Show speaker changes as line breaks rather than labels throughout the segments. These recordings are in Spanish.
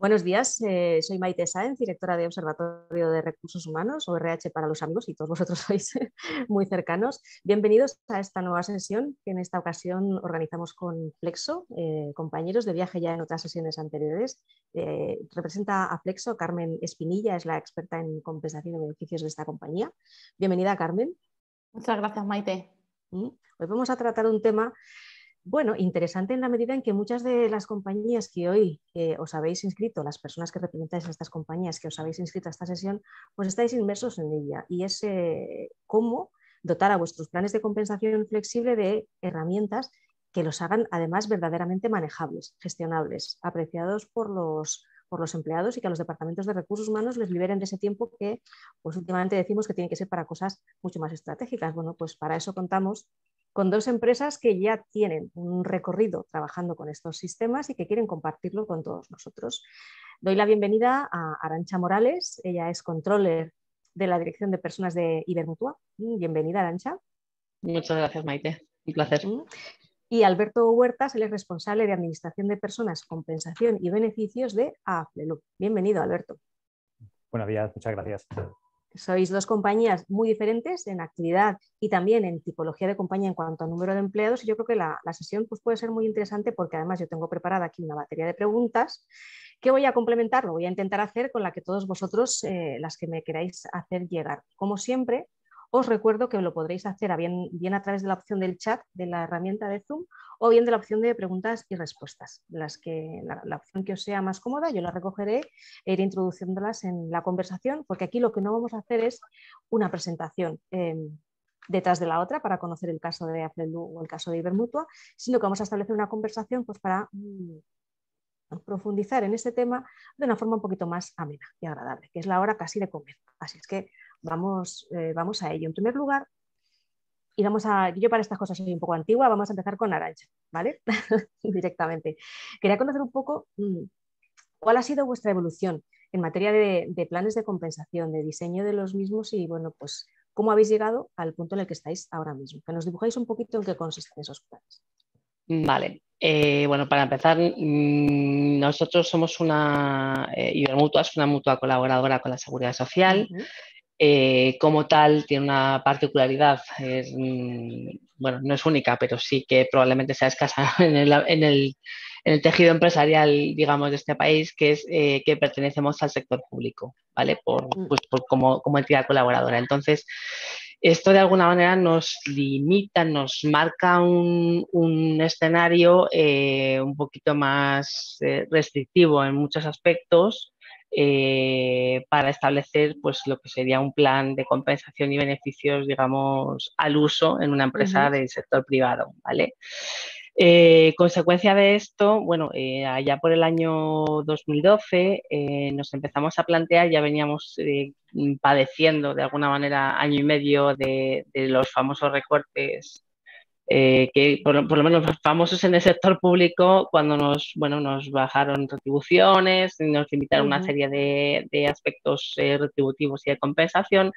Buenos días, eh, soy Maite Sáenz, directora de Observatorio de Recursos Humanos, o RH para los amigos, y todos vosotros sois muy cercanos. Bienvenidos a esta nueva sesión que en esta ocasión organizamos con Flexo, eh, compañeros de viaje ya en otras sesiones anteriores. Eh, representa a Flexo Carmen Espinilla, es la experta en compensación de beneficios de esta compañía. Bienvenida, Carmen.
Muchas gracias, Maite.
Mm, hoy vamos a tratar un tema bueno, interesante en la medida en que muchas de las compañías que hoy eh, os habéis inscrito, las personas que representáis a estas compañías que os habéis inscrito a esta sesión, pues estáis inmersos en ella y es eh, cómo dotar a vuestros planes de compensación flexible de herramientas que los hagan además verdaderamente manejables, gestionables, apreciados por los, por los empleados y que a los departamentos de recursos humanos les liberen de ese tiempo que pues últimamente decimos que tiene que ser para cosas mucho más estratégicas. Bueno, pues para eso contamos con dos empresas que ya tienen un recorrido trabajando con estos sistemas y que quieren compartirlo con todos nosotros. Doy la bienvenida a Arancha Morales, ella es controller de la Dirección de Personas de Ibermutua. Mm, bienvenida, Arancha.
Muchas gracias, Maite. Un placer.
Mm. Y Alberto Huertas, él es responsable de Administración de Personas, Compensación y Beneficios de AFLELU. Bienvenido, Alberto.
Buenos días, muchas gracias.
Sois dos compañías muy diferentes en actividad y también en tipología de compañía en cuanto a número de empleados. Y yo creo que la, sesión pues, puede ser muy interesante porque además yo tengo preparada aquí una batería de preguntas que voy a complementar, lo voy a intentar hacer con la que todos vosotros, eh, las que me queráis hacer llegar. Como siempre, os recuerdo que lo podréis hacer bien, a través de la opción del chat de la herramienta de Zoom o bien de la opción de preguntas y respuestas. Las que, la, opción que os sea más cómoda, yo la recogeré e iré introduciéndolas en la conversación, porque aquí lo que no vamos a hacer es una presentación. Em, detrás de la otra para conocer el caso de Aflelu o el caso de Ibermutua, sino que vamos a establecer una conversación pues, para mm, profundizar en este tema de una forma un poquito más amena y agradable, que es la hora casi de comer. Así es que Vamos, eh, vamos a ello. En primer lugar, y vamos a, yo para estas cosas soy un poco antigua, vamos a empezar con Arancha, ¿vale? Directamente. Quería conocer un poco mm, cuál ha sido vuestra evolución en materia de, planes de compensación, de diseño de los mismos y, bueno, pues cómo habéis llegado al punto en el que estáis ahora mismo. Que nos dibujáis un poquito en qué consisten esos planes.
Vale, eh, bueno, para empezar, mm, nosotros somos una, eh, Ibermutua es una mutua colaboradora con la Seguridad Social. Eh, como tal, tiene una particularidad, mm, bueno, no es única, pero sí que probablemente sea escasa en el, tejido empresarial, digamos, de este país, que es eh, que pertenecemos al sector público, ¿vale? Por, mm. pues, como, entidad colaboradora. Entonces, esto de alguna manera nos limita, nos marca un, escenario eh, un poquito más restrictivo en muchos aspectos eh, para establecer pues, lo que sería un plan de compensación y beneficios, digamos, al uso en una empresa del sector privado. ¿vale? Eh, consecuencia de esto, bueno, eh, allá por el año 2012 nos empezamos a plantear, ya veníamos padeciendo de alguna manera año y medio de los famosos recortes eh, que por, lo menos famosos en el sector público cuando nos, bueno, nos bajaron retribuciones, nos limitaron una serie de, aspectos eh, retributivos y de compensación.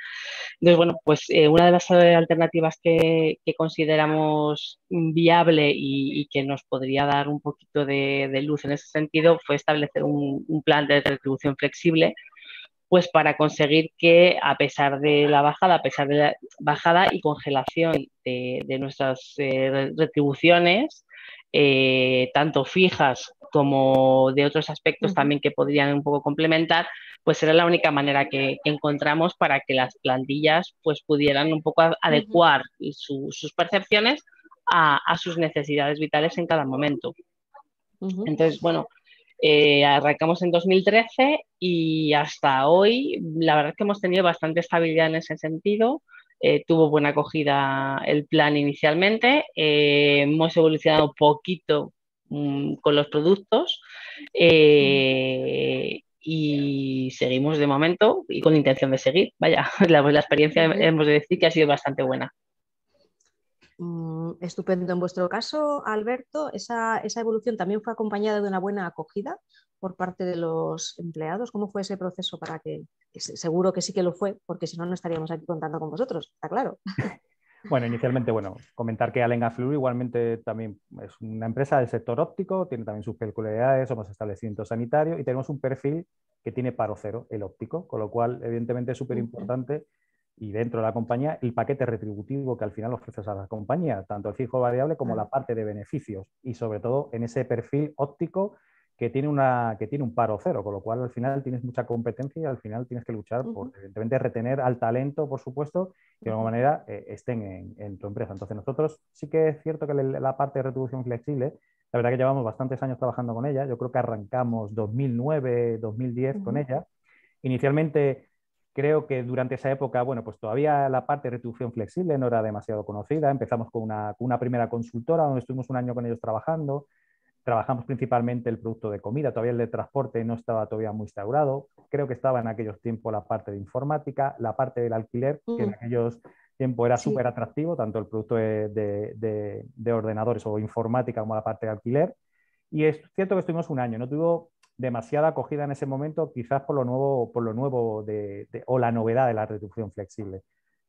Entonces, bueno, pues eh, una de las alternativas que, consideramos viable y, que nos podría dar un poquito de, luz en ese sentido fue establecer un plan de retribución flexible pues para conseguir que a pesar de la bajada, a pesar de la bajada y congelación de, nuestras eh, retribuciones, eh, tanto fijas como de otros aspectos también que podrían un poco complementar, pues era la única manera que, encontramos para que las plantillas pues pudieran un poco adecuar sus percepciones a, sus necesidades vitales en cada momento. Entonces, bueno, eh, arrancamos en 2013 y hasta hoy la verdad es que hemos tenido bastante estabilidad en ese sentido. Eh, tuvo buena acogida el plan inicialmente. Eh, hemos evolucionado poquito mm, con los productos y seguimos de momento y con intención de seguir. Vaya, la, la experiencia hemos de decir que ha sido bastante buena.
Mm, estupendo. En vuestro caso, Alberto, esa, evolución también fue acompañada de una buena acogida por parte de los empleados. ¿Cómo fue ese proceso para que, seguro que sí que lo fue, porque si no, no estaríamos aquí contando con vosotros, está claro?
Bueno, inicialmente, bueno, comentar que Alenga Fluor igualmente también es una empresa del sector óptico, tiene también sus peculiaridades, somos establecimiento sanitario y tenemos un perfil que tiene paro cero, el óptico, con lo cual, evidentemente, es súper importante y dentro de la compañía el paquete retributivo que al final ofreces a la compañía, tanto el fijo variable como la parte de beneficios y sobre todo en ese perfil óptico que tiene, una, que tiene un paro cero, con lo cual al final tienes mucha competencia y al final tienes que luchar por, evidentemente, retener al talento, por supuesto, y de alguna manera eh, estén en, tu empresa. Entonces nosotros sí que es cierto que la parte de retribución flexible, la verdad que llevamos bastantes años trabajando con ella, yo creo que arrancamos 2009, 2010 con ella. Inicialmente creo que durante esa época, bueno, pues todavía la parte de retribución flexible no era demasiado conocida. Empezamos con una, con una, primera consultora donde estuvimos un año con ellos trabajando. Trabajamos principalmente el producto de comida, todavía el de transporte no estaba todavía muy instaurado. Creo que estaba en aquellos tiempos la parte de informática, la parte del alquiler, que en mm. aquellos tiempos era súper atractivo, tanto el producto de, de, de, ordenadores o informática como la parte de alquiler. Y es cierto que estuvimos un año, no tuvo demasiada acogida en ese momento, quizás por lo nuevo, por lo nuevo de, o la novedad de la retribución flexible.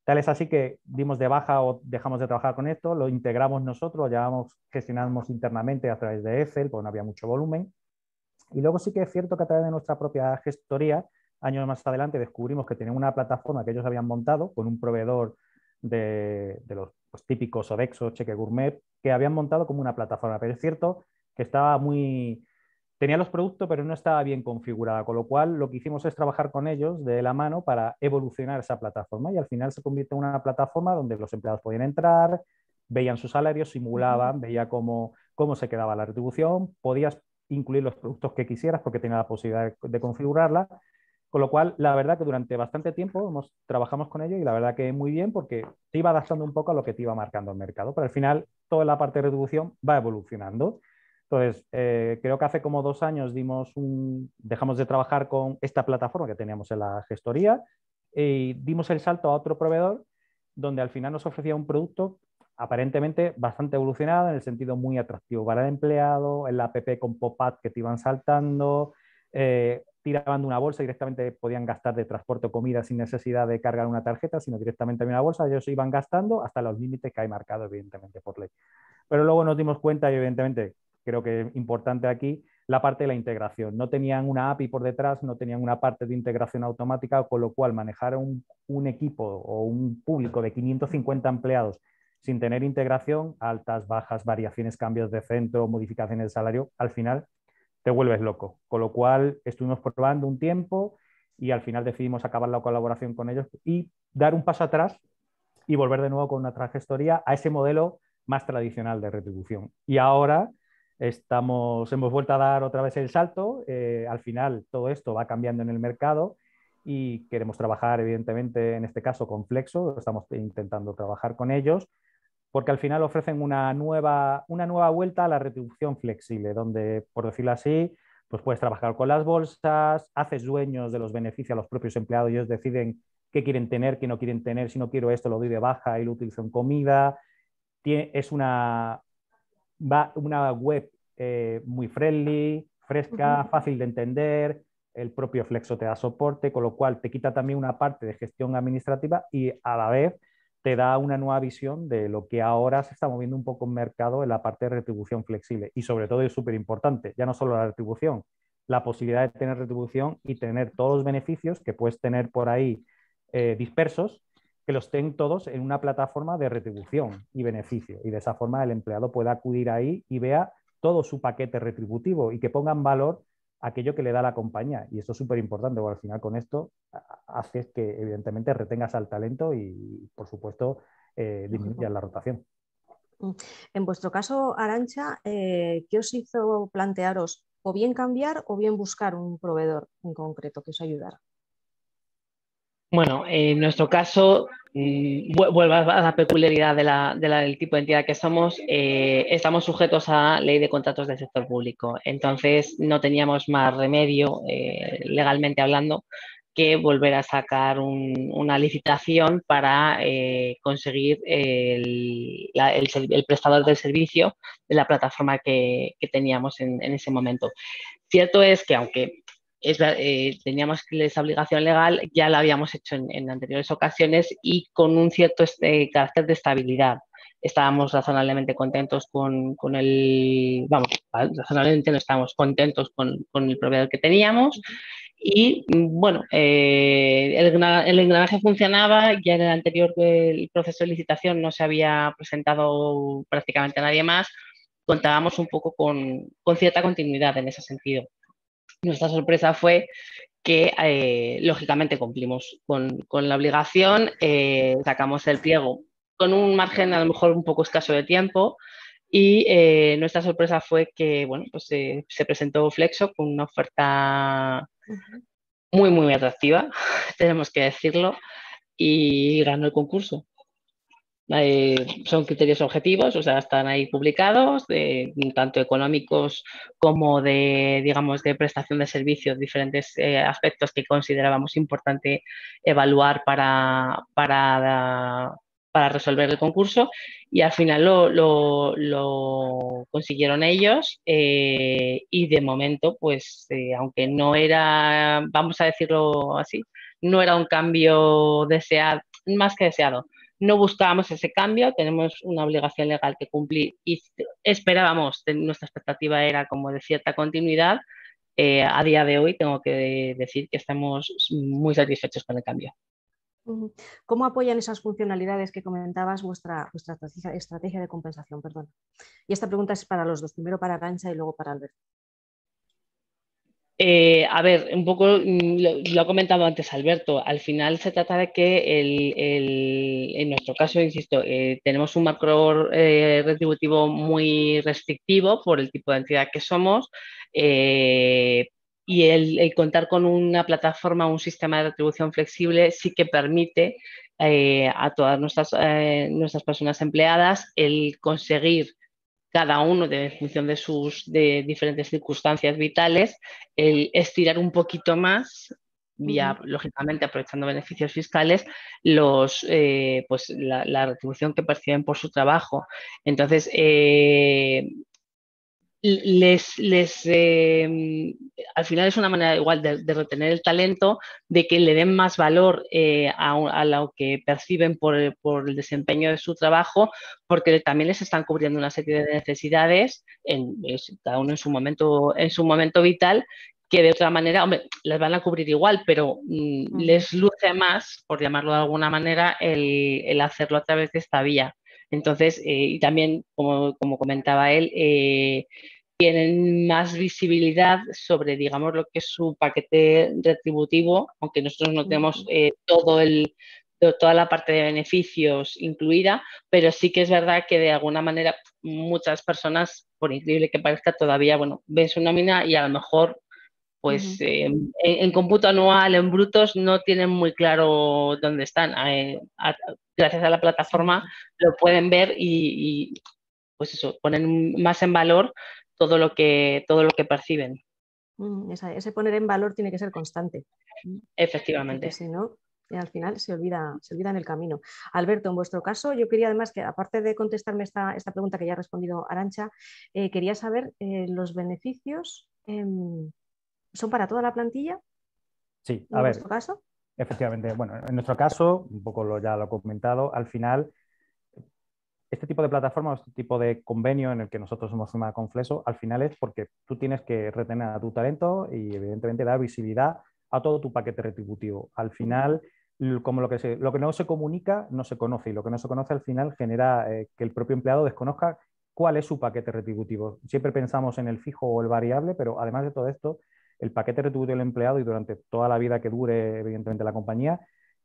Tal es así que dimos de baja o dejamos de trabajar con esto, lo integramos nosotros, lo llevamos, gestionamos internamente a través de Excel, porque no había mucho volumen. Y luego sí que es cierto que a través de nuestra propia gestoría, años más adelante descubrimos que tenían una plataforma que ellos habían montado con un proveedor de, los pues, típicos Odexo, Cheque Gourmet, que habían montado como una plataforma. Pero es cierto que estaba muy, tenía los productos, pero no estaba bien configurada, con lo cual lo que hicimos es trabajar con ellos de la mano para evolucionar esa plataforma y al final se convierte en una plataforma donde los empleados podían entrar, veían sus salarios, simulaban, veía cómo, cómo se quedaba la retribución, podías incluir los productos que quisieras porque tenía la posibilidad de, configurarla, con lo cual, la verdad que durante bastante tiempo hemos, trabajamos con ello y la verdad que muy bien porque te iba adaptando un poco a lo que te iba marcando el mercado. Pero al final, toda la parte de retribución va evolucionando. Entonces, eh, creo que hace como dos años dimos dejamos de trabajar con esta plataforma que teníamos en la gestoría y dimos el salto a otro proveedor donde al final nos ofrecía un producto aparentemente bastante evolucionado en el sentido muy atractivo para el empleado, el app con pop-up que te iban saltando, eh, tiraban de una bolsa directamente podían gastar de transporte o comida sin necesidad de cargar una tarjeta, sino directamente en una bolsa, ellos iban gastando hasta los límites que hay marcados evidentemente por ley. Pero luego nos dimos cuenta y evidentemente creo que es importante aquí, la parte de la integración. No tenían una API por detrás, no tenían una parte de integración automática, con lo cual manejar un, equipo o un público de 550 empleados sin tener integración, altas, bajas, variaciones, cambios de centro, modificaciones de salario, al final te vuelves loco. Con lo cual estuvimos probando un tiempo y al final decidimos acabar la colaboración con ellos y dar un paso atrás y volver de nuevo con una trayectoria a ese modelo más tradicional de retribución. Y ahora Estamos, hemos vuelto a dar otra vez el salto. Eh, al final todo esto va cambiando en el mercado y queremos trabajar, evidentemente, en este caso con Flexo. Estamos intentando trabajar con ellos porque al final ofrecen una nueva, una nueva vuelta a la retribución flexible, donde, por decirlo así, pues puedes trabajar con las bolsas, haces dueños de los beneficios a los propios empleados, ellos deciden qué quieren tener, qué no quieren tener, si no quiero esto lo doy de baja y lo utilizo en comida. es una, va una web eh, muy friendly, fresca, fácil de entender, el propio Flexo te da soporte, con lo cual te quita también una parte de gestión administrativa y a la vez te da una nueva visión de lo que ahora se está moviendo un poco en mercado en la parte de retribución flexible. Y sobre todo es súper importante, ya no solo la retribución, la posibilidad de tener retribución y tener todos los beneficios que puedes tener por ahí eh, dispersos que los tengan todos en una plataforma de retribución y beneficio. Y de esa forma el empleado pueda acudir ahí y vea todo su paquete retributivo y que pongan valor aquello que le da la compañía. Y esto es súper importante, porque al final con esto haces que evidentemente retengas al talento y, por supuesto, eh, disminuyas la rotación.
Mm. En vuestro caso, Arancha, eh, ¿qué os hizo plantearos o bien cambiar o bien buscar un proveedor en concreto que os ayudara?
Bueno, en nuestro caso, mm, vuelvo a la peculiaridad del tipo de entidad que somos, eh, estamos sujetos a ley de contratos del sector público. Entonces, no teníamos más remedio, eh, legalmente hablando, que volver a sacar una licitación para eh, conseguir el, prestador del servicio de la plataforma que, teníamos en, en ese momento. Cierto es que aunque eh, teníamos esa obligación legal, ya la habíamos hecho en, anteriores ocasiones y con un cierto este, carácter de estabilidad. Estábamos razonablemente contentos con, el, vamos, razonablemente no estábamos contentos con, el proveedor que teníamos y bueno, eh, el, el, engranaje funcionaba, ya en el anterior el proceso de licitación no se había presentado prácticamente nadie más, contábamos un poco con, cierta continuidad en ese sentido. Nuestra sorpresa fue que eh, lógicamente cumplimos con, la obligación, eh, sacamos el pliego con un margen a lo mejor un poco escaso de tiempo y eh, nuestra sorpresa fue que bueno, pues, se presentó Flexo con una oferta muy, muy atractiva, tenemos que decirlo, y ganó el concurso. Eh, son criterios objetivos, o sea, están ahí publicados, tanto económicos como de, digamos, de prestación de servicios, diferentes eh, aspectos que considerábamos importante evaluar para, para, para resolver el concurso. Y al final lo, lo, consiguieron ellos eh, y de momento, pues, aunque no era, vamos a decirlo así, no era un cambio deseado, más que deseado, no buscábamos ese cambio, tenemos una obligación legal que cumplir y esperábamos, nuestra expectativa era como de cierta continuidad. Eh, a día de hoy tengo que decir que estamos muy satisfechos con el cambio.
¿Cómo apoyan esas funcionalidades que comentabas vuestra, vuestra estrategia de compensación? Perdón. Y esta pregunta es para los dos, primero para Arancha y luego para Alberto.
Eh, a ver, un poco mm, lo, ha comentado antes Alberto, al final se trata de que en nuestro caso, insisto, eh, tenemos un macro eh, retributivo muy restrictivo por el tipo de entidad que somos y el, contar con una plataforma, un sistema de retribución flexible sí que permite a todas nuestras, nuestras personas empleadas el conseguir cada uno de, en función de sus de diferentes circunstancias vitales, el estirar un poquito más, lógicamente aprovechando beneficios fiscales, los, eh, pues la, retribución que perciben por su trabajo. Entonces, eh, les, les eh, al final es una manera igual de, retener el talento, de que le den más valor eh, a, lo que perciben por, el desempeño de su trabajo, porque también les están cubriendo una serie de necesidades, en, cada uno en su momento, en su momento vital, que de otra manera, hombre, les van a cubrir igual, pero mm, les luce más, por llamarlo de alguna manera, el, hacerlo a través de esta vía. Entonces, eh, y también, como, como comentaba él, tienen más visibilidad sobre, digamos, lo que es su paquete retributivo, aunque nosotros no tenemos eh, todo el, toda la parte de beneficios incluida, pero sí que es verdad que de alguna manera muchas personas, por increíble que parezca, todavía, bueno, ven su nómina y a lo mejor, pues eh, en, cómputo anual, en brutos, no tienen muy claro dónde están. Eh, gracias a la plataforma lo pueden ver y, y pues eso, ponen más en valor todo lo que, todo lo que perciben.
Mm, ese poner en valor tiene que ser constante.
Efectivamente.
si no, al final se olvida, se olvida en el camino. Alberto, en vuestro caso, yo quería además que, aparte de contestarme esta, esta pregunta que ya ha respondido Arancha, eh, quería saber eh, los beneficios em, son para toda la plantilla.
Sí, a ver. ¿En vuestro caso? Efectivamente, bueno, en nuestro caso, un poco lo, ya lo he comentado, al final este tipo de plataforma, este tipo de convenio en el que nosotros hemos firmado con Fleso, al final es porque tú tienes que retener a tu talento y evidentemente dar visibilidad a todo tu paquete retributivo. Al final, como lo que, lo que no se comunica, no se conoce y lo que no se conoce al final genera eh, que el propio empleado desconozca cuál es su paquete retributivo. Siempre pensamos en el fijo o el variable, pero además de todo esto, el paquete retributivo del empleado y durante toda la vida que dure, evidentemente, la compañía,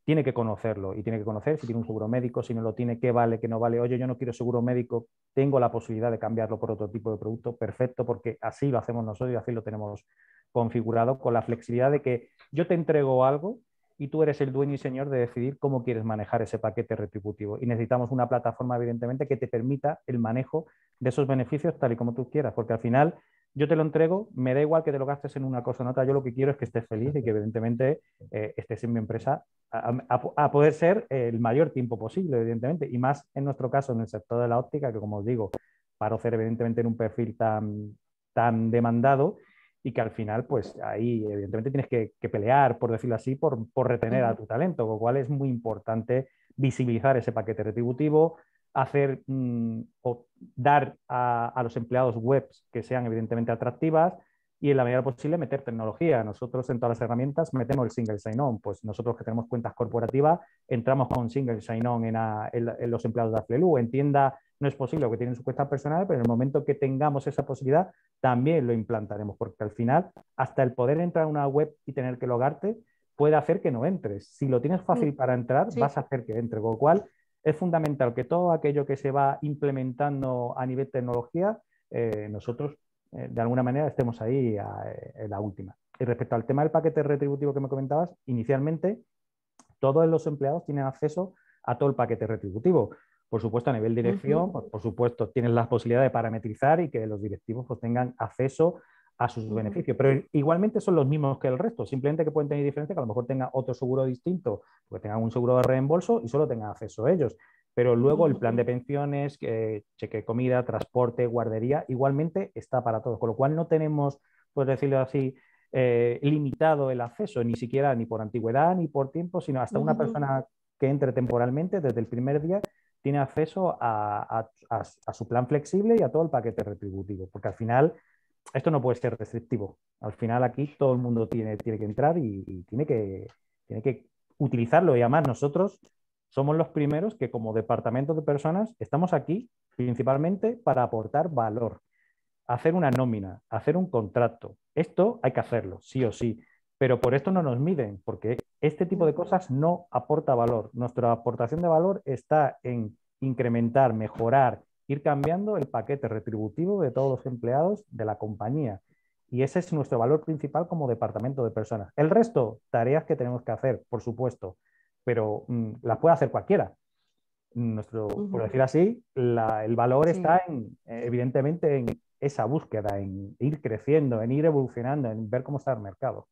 tiene que conocerlo y tiene que conocer si tiene un seguro médico, si no lo tiene, qué vale, qué no vale. Oye, yo no quiero seguro médico, tengo la posibilidad de cambiarlo por otro tipo de producto, perfecto, porque así lo hacemos nosotros y así lo tenemos configurado con la flexibilidad de que yo te entrego algo y tú eres el dueño y señor de decidir cómo quieres manejar ese paquete retributivo. Y necesitamos una plataforma, evidentemente, que te permita el manejo de esos beneficios tal y como tú quieras, porque al final yo te lo entrego, me da igual que te lo gastes en una cosa o en otra, yo lo que quiero es que estés feliz y que evidentemente eh, estés en mi empresa a, poder ser el mayor tiempo posible, evidentemente, y más en nuestro caso en el sector de la óptica, que como os digo, para ser evidentemente en un perfil tan, tan demandado, y que al final, pues ahí evidentemente tienes que, pelear, por decirlo así, por, retener a tu talento, con lo cual es muy importante visibilizar ese paquete retributivo, hacer mm, o dar a, a, los empleados webs que sean evidentemente atractivas y en la medida posible meter tecnología. Nosotros en todas las herramientas metemos el single sign-on. Pues nosotros que tenemos cuentas corporativas entramos con single sign-on en, los empleados de Aflelu. En tienda no es posible que tienen su cuenta personal, pero en el momento que tengamos esa posibilidad también lo implantaremos, porque al final hasta el poder entrar a una web y tener que logarte puede hacer que no entres. Si lo tienes fácil mm. para entrar, vas a hacer que entre. Con lo cual es fundamental que todo aquello que se va implementando a nivel tecnología, eh, nosotros eh, de alguna manera estemos ahí eh, en la última. Y respecto al tema del paquete retributivo que me comentabas, inicialmente todos los empleados tienen acceso a todo el paquete retributivo. Por supuesto, a nivel dirección, por, supuesto, tienen la posibilidad de parametrizar y que los directivos pues, tengan acceso a sus beneficios. Pero igualmente son los mismos que el resto, simplemente que pueden tener diferencia, que a lo mejor tengan otro seguro distinto, porque tengan un seguro de reembolso y solo tengan acceso a ellos. Pero luego el plan de pensiones, cheque de comida, transporte, guardería, igualmente está para todos. Con lo cual no tenemos, por decirlo así, eh, limitado el acceso, ni siquiera ni por antigüedad ni por tiempo, sino hasta una persona que entre temporalmente desde el primer día tiene acceso a, su plan flexible y a todo el paquete retributivo, porque al final esto no puede ser restrictivo. Al final aquí todo el mundo tiene, tiene que entrar y, tiene, que, tiene que utilizarlo y además nosotros somos los primeros que como departamento de personas estamos aquí principalmente para aportar valor, hacer una nómina, hacer un contrato. Esto hay que hacerlo, sí o sí, pero por esto no nos miden, porque este tipo de cosas no aporta valor. Nuestra aportación de valor está en incrementar, mejorar, ir cambiando el paquete retributivo de todos los empleados de la compañía. Y ese es nuestro valor principal como departamento de personas. El resto, tareas que tenemos que hacer, por supuesto, pero mm, las puede hacer cualquiera. Nuestro, Por decir así, el valor está en, evidentemente en esa búsqueda, en ir creciendo, en ir evolucionando, en ver cómo está el mercado.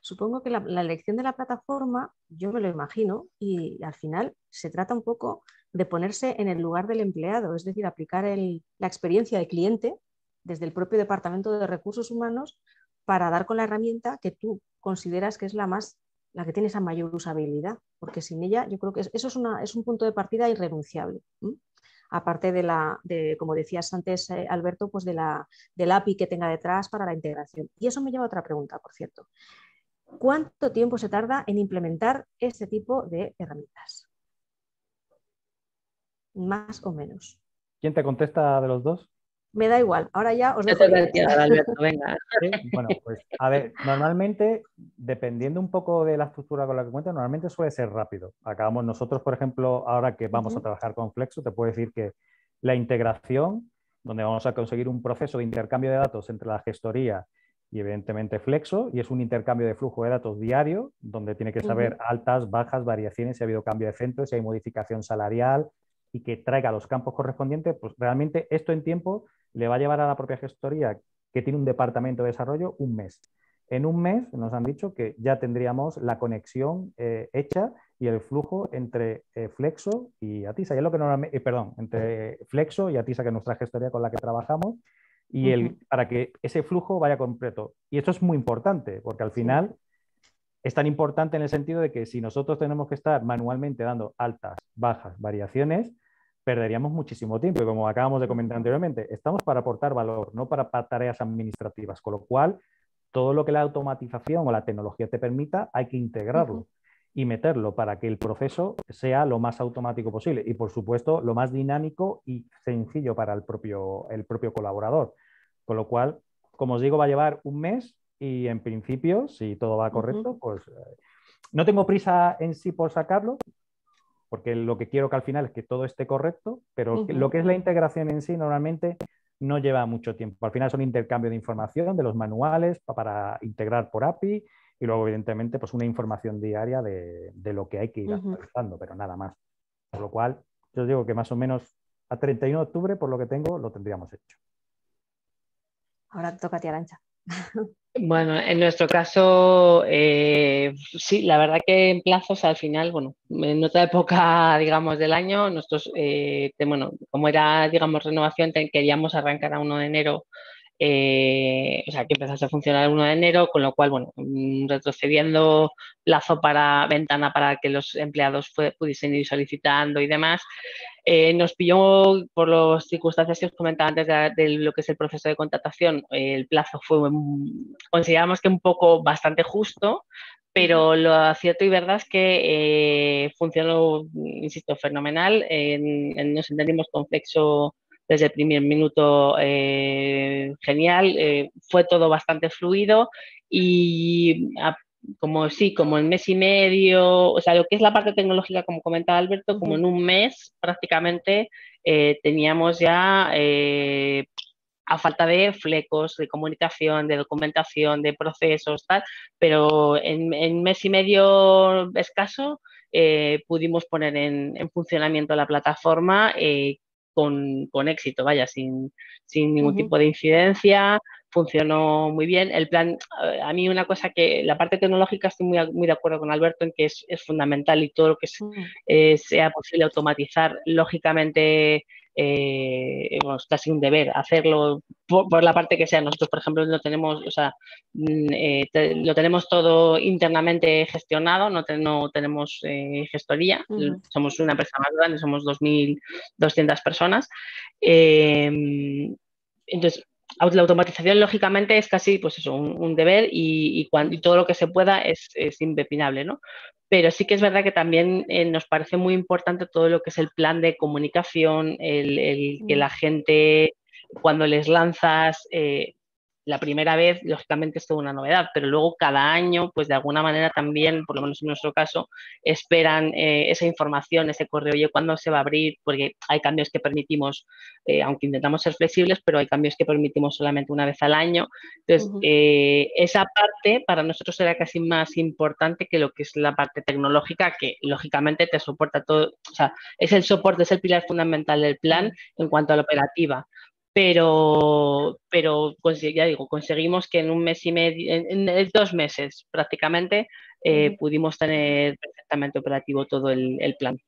Supongo que la, elección de la plataforma, yo me lo imagino, y al final se trata un poco de ponerse en el lugar del empleado, es decir, aplicar la experiencia de cliente desde el propio Departamento de Recursos Humanos para dar con la herramienta que tú consideras que es la más la que tiene esa mayor usabilidad, porque sin ella yo creo que eso es, una, es un punto de partida irrenunciable. Aparte de la, de, como decías antes, eh, Alberto, pues de la, del API que tenga detrás para la integración. Y eso me lleva a otra pregunta, por cierto. ¿Cuánto tiempo se tarda en implementar este tipo de herramientas? Más o menos.
¿Quién te contesta de los dos?
me da igual. Ahora ya os dejo.
Bueno, pues a ver, normalmente, dependiendo un poco de la estructura con la que cuentas, normalmente suele ser rápido. Acabamos nosotros, por ejemplo, ahora que vamos a trabajar con Flexo, te puedo decir que la integración, donde vamos a conseguir un proceso de intercambio de datos entre la gestoría y evidentemente Flexo, y es un intercambio de flujo de datos diario, donde tiene que saber altas, bajas, variaciones, si ha habido cambio de centro, si hay modificación salarial, y que traiga los campos correspondientes, pues realmente esto en tiempo le va a llevar a la propia gestoría, que tiene un departamento de desarrollo, un mes. En un mes nos han dicho que ya tendríamos la conexión eh, hecha y el flujo entre eh, Flexo y Atisa. Y es lo que normalmente, eh, perdón, entre Flexo y Atisa, que es nuestra gestoría con la que trabajamos, y el, para que ese flujo vaya completo. Y esto es muy importante, porque al final es tan importante en el sentido de que si nosotros tenemos que estar manualmente dando altas, bajas, variaciones, perderíamos muchísimo tiempo. Y como acabamos de comentar anteriormente, estamos para aportar valor, no para, tareas administrativas, con lo cual todo lo que la automatización o la tecnología te permita, hay que integrarlo y meterlo para que el proceso sea lo más automático posible y, por supuesto, lo más dinámico y sencillo para el propio, el propio colaborador. Con lo cual, como os digo, va a llevar un mes y en principio, si todo va correcto, pues eh, no tengo prisa en sí por sacarlo, porque lo que quiero que al final es que todo esté correcto, pero lo que es la integración en sí normalmente no lleva mucho tiempo. Al final son intercambio de información de los manuales para integrar por API y luego evidentemente pues una información diaria de, lo que hay que ir actualizando, pero nada más. Por lo cual, yo digo que más o menos a 31 de octubre, por lo que tengo, lo tendríamos hecho.
Ahora toca a ti, Arancha.
Bueno, en nuestro caso, eh, sí, la verdad que en plazos al final, bueno, en otra época, digamos, del año, nosotros, eh, bueno, como era, digamos, renovación, queríamos arrancar a 1 de enero, eh, empresa que empezase a funcionar el 1 de enero, con lo cual, bueno, mm, retrocediendo plazo para ventana para que los empleados pudiesen ir solicitando y demás, eh, nos pilló por las circunstancias que os comentaba antes de, lo que es el proceso de contratación, el plazo fue, consideramos que un poco bastante justo, pero lo cierto y verdad es que eh, funcionó, insisto, fenomenal. nos entendimos con Flexo desde el primer minuto eh, genial, eh, fue todo bastante fluido y como sí, como en mes y medio, o sea, lo que es la parte tecnológica, como comentaba Alberto, como en un mes prácticamente eh, teníamos ya a falta de flecos de comunicación, de documentación, de procesos, tal, pero en, en mes y medio escaso pudimos poner en, en, funcionamiento la plataforma con, éxito, vaya, sin, ningún tipo de incidencia, funcionó muy bien. El plan, eh, a mí una cosa que la parte tecnológica estoy muy, muy de acuerdo con Alberto en que es, fundamental y todo lo que mm. eh, sea posible automatizar, lógicamente eh, es casi un deber hacerlo por, la parte que sea. Nosotros, por ejemplo, lo tenemos, o sea, mm, eh, lo tenemos todo internamente gestionado, no, no tenemos eh, gestoría. Somos una empresa más grande, somos 2.200 personas. entonces, la automatización, lógicamente, es casi pues eso, un, deber y, cuando, todo lo que se pueda es, es impepinable, ¿no? Pero sí que es verdad que también eh, nos parece muy importante todo lo que es el plan de comunicación, el, que mm. la gente, cuando les lanzas, eh, la primera vez, lógicamente, es toda una novedad, pero luego cada año, pues de alguna manera también, por lo menos en nuestro caso, esperan eh, esa información, ese correo, oye, ¿cuándo se va a abrir? Porque hay cambios que permitimos, eh, aunque intentamos ser flexibles, pero hay cambios que permitimos solamente una vez al año. Entonces, eh, esa parte para nosotros será casi más importante que lo que es la parte tecnológica, que lógicamente te soporta todo, o sea, es el soporte, es el pilar fundamental del plan en cuanto a la operativa pero, pero ya digo, conseguimos que en un mes y medio, en, dos meses prácticamente, eh, pudimos tener perfectamente operativo todo el, plan.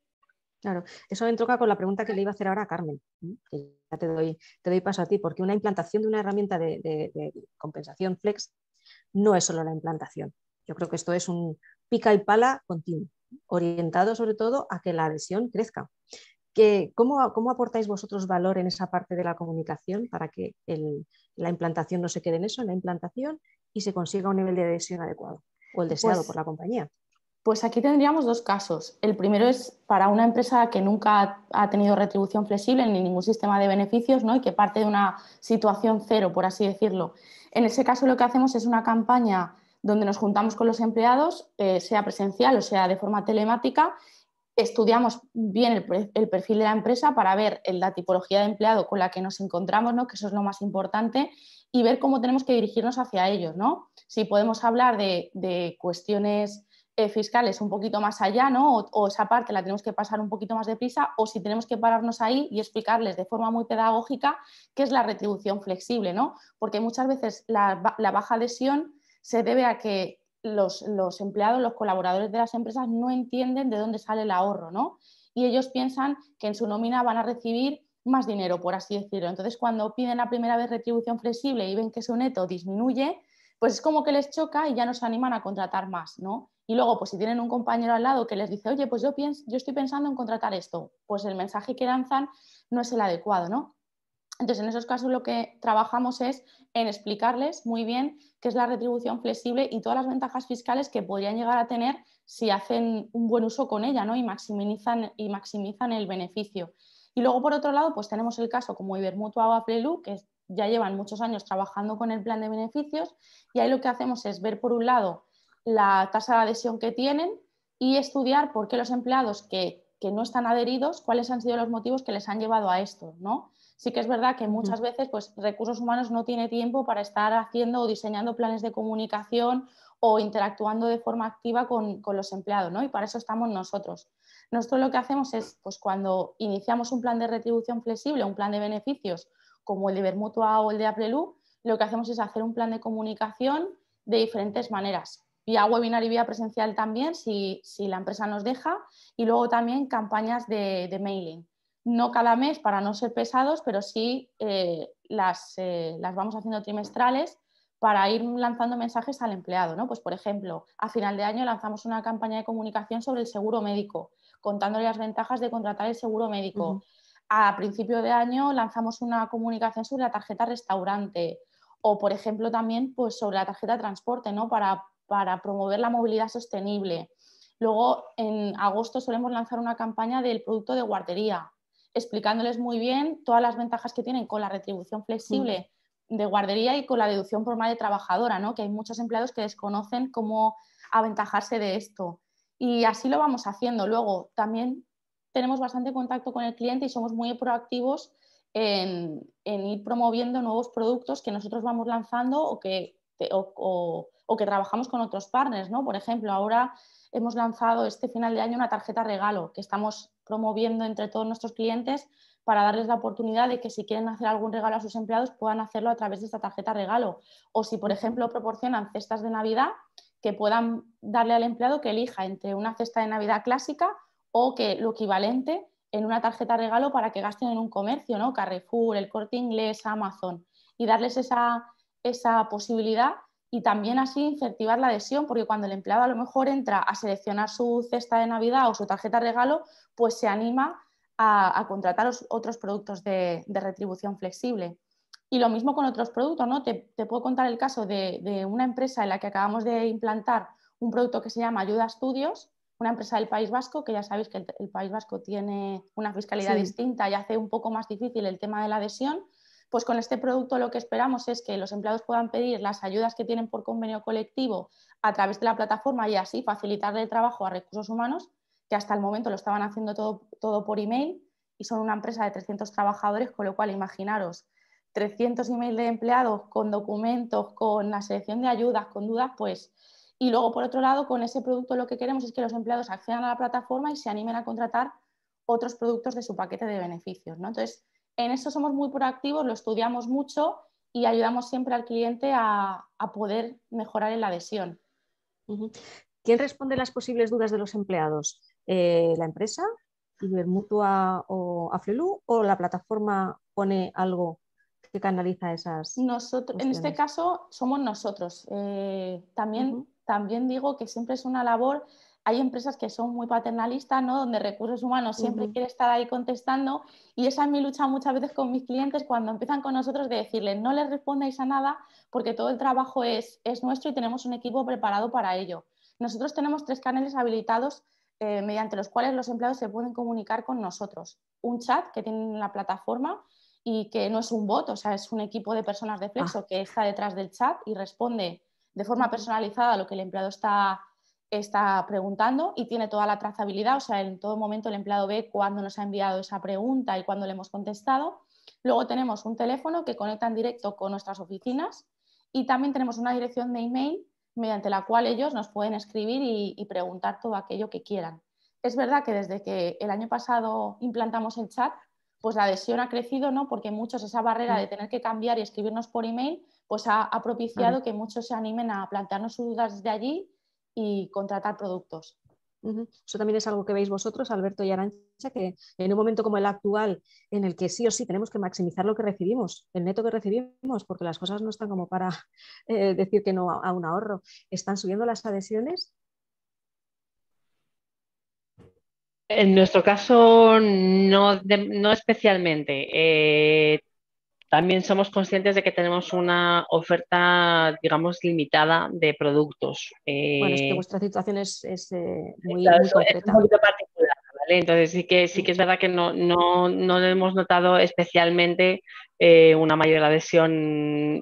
Claro, eso entroca con la pregunta que le iba a hacer ahora a Carmen, que ya te doy, te doy paso a ti, porque una implantación de una herramienta de, compensación flex no es solo la implantación. Yo creo que esto es un pica y pala continuo, orientado sobre todo a que la adhesión crezca. ¿Cómo, ¿cómo, aportáis vosotros valor en esa parte de la comunicación para que la implantación no se quede en eso, en la implantación, y se consiga un nivel de adhesión adecuado o el deseado pues por la compañía?
Pues aquí tendríamos dos casos. El primero es para una empresa que nunca ha tenido retribución flexible ni ningún sistema de beneficios ¿no? y que parte de una situación cero, por así decirlo. En ese caso lo que hacemos es una campaña donde nos juntamos con los empleados, eh, sea presencial o sea de forma telemática, estudiamos bien el, perfil de la empresa para ver la tipología de empleado con la que nos encontramos, ¿no? que eso es lo más importante, y ver cómo tenemos que dirigirnos hacia ellos. ¿no? Si podemos hablar de, cuestiones eh, fiscales un poquito más allá, ¿no? O, esa parte la tenemos que pasar un poquito más deprisa, o si tenemos que pararnos ahí y explicarles de forma muy pedagógica qué es la retribución flexible, ¿no? porque muchas veces la baja adhesión se debe a que los, empleados, los colaboradores de las empresas no entienden de dónde sale el ahorro, ¿no? Y ellos piensan que en su nómina van a recibir más dinero, por así decirlo. Entonces, cuando piden la primera vez retribución flexible y ven que su neto disminuye, pues es como que les choca y ya no se animan a contratar más, ¿no? Y luego, pues si tienen un compañero al lado que les dice, oye, pues yo, pienso, yo estoy pensando en contratar esto, pues el mensaje que lanzan no es el adecuado, ¿no? Entonces, en esos casos lo que trabajamos es en explicarles muy bien qué es la retribución flexible y todas las ventajas fiscales que podrían llegar a tener si hacen un buen uso con ella ¿no? y, maximizan, y maximizan el beneficio. Y luego, por otro lado, pues tenemos el caso como Ibermutua o Aprelu, que ya llevan muchos años trabajando con el plan de beneficios y ahí lo que hacemos es ver, por un lado, la tasa de adhesión que tienen y estudiar por qué los empleados que, que no están adheridos, cuáles han sido los motivos que les han llevado a esto, ¿no? Sí que es verdad que muchas veces pues, recursos humanos no tiene tiempo para estar haciendo o diseñando planes de comunicación o interactuando de forma activa con, los empleados, ¿no? Y para eso estamos nosotros. Nosotros lo que hacemos es, pues cuando iniciamos un plan de retribución flexible, un plan de beneficios, como el de Bermutua o el de Aprelu, lo que hacemos es hacer un plan de comunicación de diferentes maneras, vía webinar y vía presencial también, si, la empresa nos deja, y luego también campañas de mailing no cada mes para no ser pesados, pero sí eh, las, eh, las, vamos haciendo trimestrales para ir lanzando mensajes al empleado. ¿no? Pues, por ejemplo, a final de año lanzamos una campaña de comunicación sobre el seguro médico, contándole las ventajas de contratar el seguro médico. A principio de año lanzamos una comunicación sobre la tarjeta restaurante o, por ejemplo, también pues, sobre la tarjeta de transporte ¿no? para, para promover la movilidad sostenible. Luego, en agosto solemos lanzar una campaña del producto de guardería, explicándoles muy bien todas las ventajas que tienen con la retribución flexible de guardería y con la deducción por de trabajadora, ¿no? que hay muchos empleados que desconocen cómo aventajarse de esto. Y así lo vamos haciendo. Luego, también tenemos bastante contacto con el cliente y somos muy proactivos en, ir promoviendo nuevos productos que nosotros vamos lanzando o que, o, que trabajamos con otros partners. ¿no? Por ejemplo, ahora hemos lanzado este final de año una tarjeta regalo que estamos promoviendo entre todos nuestros clientes para darles la oportunidad de que si quieren hacer algún regalo a sus empleados puedan hacerlo a través de esta tarjeta regalo. O si, por ejemplo, proporcionan cestas de Navidad, que puedan darle al empleado que elija entre una cesta de Navidad clásica o que lo equivalente en una tarjeta regalo para que gasten en un comercio, ¿no? Carrefour, el corte inglés, Amazon, y darles esa, esa posibilidad y también así incentivar la adhesión, porque cuando el empleado a lo mejor entra a seleccionar su cesta de Navidad o su tarjeta regalo, pues se anima a, contratar otros productos de, retribución flexible. Y lo mismo con otros productos, ¿no? Te, puedo contar el caso de, una empresa en la que acabamos de implantar un producto que se llama Ayuda Estudios, una empresa del País Vasco, que ya sabéis que el, País Vasco tiene una fiscalidad distinta y hace un poco más difícil el tema de la adhesión. Pues con este producto lo que esperamos es que los empleados puedan pedir las ayudas que tienen por convenio colectivo a través de la plataforma y así facilitarle el trabajo a recursos humanos que hasta el momento lo estaban haciendo todo, todo por email y son una empresa de 300 trabajadores, con lo cual imaginaros 300 emails de empleados con documentos, con la selección de ayudas, con dudas, pues... Y luego, por otro lado, con ese producto lo que queremos es que los empleados accedan a la plataforma y se animen a contratar otros productos de su paquete de beneficios. ¿no? Entonces, en eso somos muy proactivos, lo estudiamos mucho y ayudamos siempre al cliente a, poder mejorar en la adhesión.
¿Quién responde las posibles dudas de los empleados? Eh, la empresa, Ibermutua o Aflelu, o la plataforma pone algo que canaliza esas.
Nosotros, en este caso somos nosotros. Eh, también, también digo que siempre es una labor. Hay empresas que son muy paternalistas, ¿no? donde recursos humanos siempre quiere estar ahí contestando y esa es mi lucha muchas veces con mis clientes cuando empiezan con nosotros de decirles no les respondáis a nada porque todo el trabajo es, es nuestro y tenemos un equipo preparado para ello. Nosotros tenemos tres canales habilitados eh, mediante los cuales los empleados se pueden comunicar con nosotros. Un chat que tiene la plataforma y que no es un bot, o sea, es un equipo de personas de Flexo ah. que está detrás del chat y responde de forma personalizada a lo que el empleado está, está preguntando y tiene toda la trazabilidad, o sea, en todo momento el empleado ve cuándo nos ha enviado esa pregunta y cuándo le hemos contestado. Luego tenemos un teléfono que conecta en directo con nuestras oficinas y también tenemos una dirección de email mediante la cual ellos nos pueden escribir y, preguntar todo aquello que quieran. Es verdad que desde que el año pasado implantamos el chat, pues la adhesión ha crecido, ¿no? Porque muchos esa barrera de tener que cambiar y escribirnos por email, pues ha, propiciado que muchos se animen a plantearnos sus dudas desde allí y contratar productos.
Eso también es algo que veis vosotros, Alberto y Arancha, que en un momento como el actual, en el que sí o sí tenemos que maximizar lo que recibimos, el neto que recibimos, porque las cosas no están como para eh, decir que no a, un ahorro, ¿están subiendo las adhesiones?
En nuestro caso, no, no especialmente. Eh, también somos conscientes de que tenemos una oferta, digamos, limitada de productos.
bueno, es que eh, vuestra situación es, eh, muy, muy concreta.
un particular, ¿vale? Entonces sí que, sí que es verdad que no, no, no hemos notado especialmente eh, una mayor adhesión,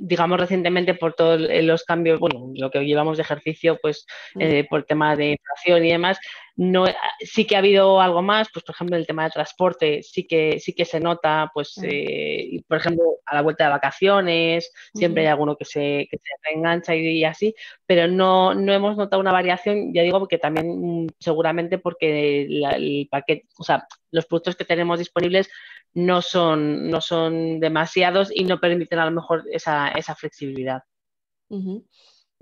digamos, recientemente por todos los cambios, bueno, lo que llevamos de ejercicio, pues mm. por tema de inflación y demás, no, sí que ha habido algo más, pues por ejemplo el tema de transporte sí que, sí que se nota, pues eh, por ejemplo a la vuelta de vacaciones, siempre hay alguno que se, que se reengancha y, así, pero no, no hemos notado una variación, ya digo, porque también mm, seguramente porque el paquete, o sea, los productos que tenemos disponibles no son, no son demasiados y no permiten a lo mejor esa, esa flexibilidad.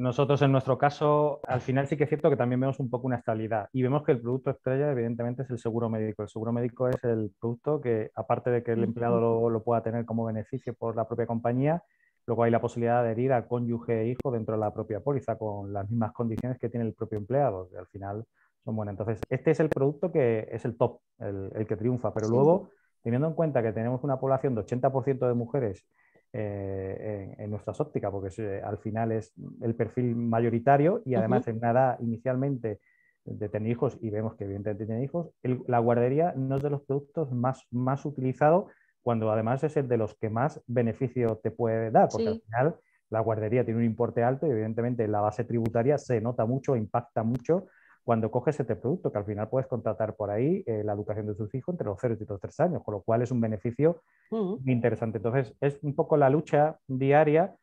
Nosotros en nuestro caso, al final sí que es cierto que también vemos un poco una estabilidad y vemos que el producto estrella evidentemente es el seguro médico. El seguro médico es el producto que, aparte de que el empleado lo, pueda tener como beneficio por la propia compañía, Luego hay la posibilidad de adherir al cónyuge e hijo dentro de la propia póliza con las mismas condiciones que tiene el propio empleado, que al final son buenas. Entonces, este es el producto que es el top, el, que triunfa, pero luego, teniendo en cuenta que tenemos una población de 80% de mujeres eh, en, nuestras ópticas, porque eh, al final es el perfil mayoritario y además en nada inicialmente de tener hijos y vemos que evidentemente tiene hijos, la guardería no es de los productos más, más utilizados cuando además es el de los que más beneficio te puede dar, porque al final la guardería tiene un importe alto y evidentemente la base tributaria se nota mucho, impacta mucho cuando coges este producto, que al final puedes contratar por ahí eh, la educación de tus hijos entre los 0 y los 3 años, con lo cual es un beneficio muy interesante. Entonces, es un poco la lucha diaria,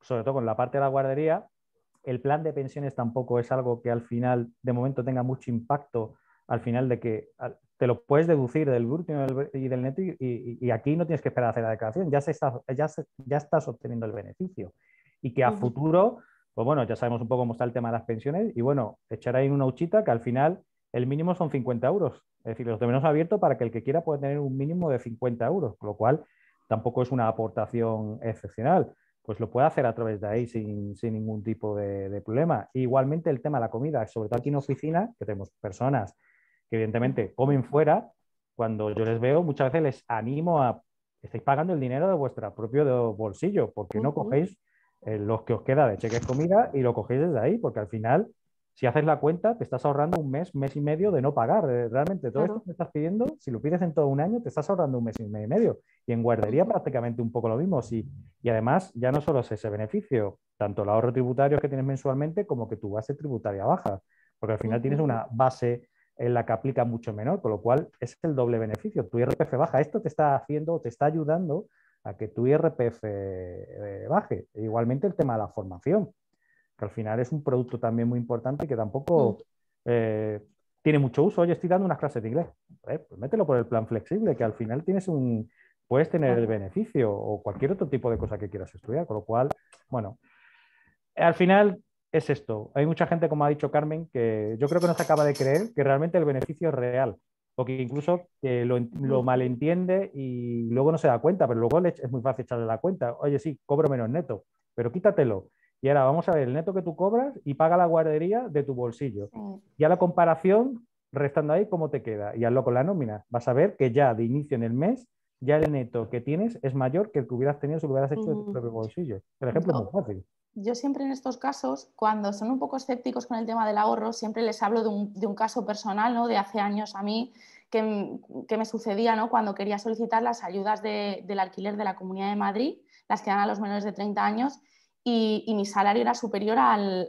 sobre todo con la parte de la guardería. El plan de pensiones tampoco es algo que al final, de momento, tenga mucho impacto al final de que te lo puedes deducir del bruto y del neto y, aquí no tienes que esperar a hacer la declaración, ya, se está, ya, ya estás obteniendo el beneficio. Y que a futuro, pues bueno, ya sabemos un poco cómo está el tema de las pensiones y bueno, echar ahí una huchita que al final el mínimo son 50 euros. Es decir, los tenemos abiertos para que el que quiera pueda tener un mínimo de 50 euros, con lo cual tampoco es una aportación excepcional. Pues lo puede hacer a través de ahí sin, ningún tipo de, de, problema. igualmente el tema de la comida, sobre todo aquí en oficina, que tenemos personas que evidentemente comen fuera, cuando yo les veo, muchas veces les animo a, estáis pagando el dinero de vuestro propio bolsillo, porque no cogéis eh, los que os queda de cheques comida y lo cogéis desde ahí, porque al final, si haces la cuenta, te estás ahorrando un mes, mes y medio de no pagar. Realmente todo esto que estás pidiendo, si lo pides en todo un año, te estás ahorrando un mes y medio. Y en guardería prácticamente un poco lo mismo. Sí. Y además, ya no solo es ese beneficio, tanto el ahorro tributario que tienes mensualmente como que tu base tributaria baja, porque al final tienes una base en la que aplica mucho menor, con lo cual es el doble beneficio. Tu IRPF baja. Esto te está haciendo, te está ayudando a que tu IRPF eh, baje. E igualmente el tema de la formación, que al final es un producto también muy importante y que tampoco mm. eh, tiene mucho uso. Oye, estoy dando unas clases de inglés. Eh, pues mételo por el plan flexible, que al final tienes un, puedes tener el beneficio o cualquier otro tipo de cosa que quieras estudiar. Con lo cual, bueno, al final es esto. Hay mucha gente, como ha dicho Carmen, que yo creo que no se acaba de creer que realmente el beneficio es real. O que incluso que lo, lo, malentiende y luego no se da cuenta, pero luego es muy fácil echarle la cuenta. Oye, sí, cobro menos neto, pero quítatelo. Y ahora vamos a ver el neto que tú cobras y paga la guardería de tu bolsillo. Y a la comparación, restando ahí, ¿cómo te queda? Y hazlo con la nómina. Vas a ver que ya de inicio en el mes, ya el neto que tienes es mayor que el que hubieras tenido si lo hubieras hecho de tu propio bolsillo. El ejemplo es muy fácil
yo siempre en estos casos, cuando son un poco escépticos con el tema del ahorro, siempre les hablo de un, caso personal, ¿no? De hace años a mí que, me sucedía, ¿no? Cuando quería solicitar las ayudas del alquiler de la Comunidad de Madrid, las que dan a los menores de 30 años, y, mi salario era superior al,